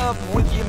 up with your